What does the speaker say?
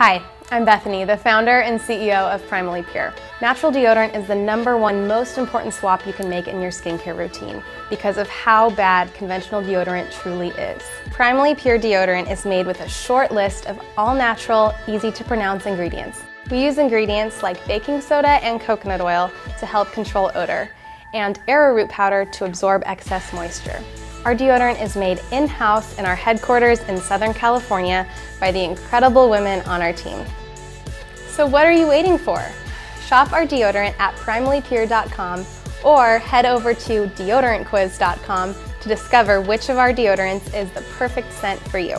Hi, I'm Bethany, the founder and CEO of Primally Pure. Natural deodorant is the number one most important swap you can make in your skincare routine because of how bad conventional deodorant truly is. Primally Pure deodorant is made with a short list of all natural, easy to pronounce ingredients. We use ingredients like baking soda and coconut oil to help control odor, and arrowroot powder to absorb excess moisture. Our deodorant is made in-house in our headquarters in Southern California by the incredible women on our team. So what are you waiting for? Shop our deodorant at primallypure.com or head over to deodorantquiz.com to discover which of our deodorants is the perfect scent for you.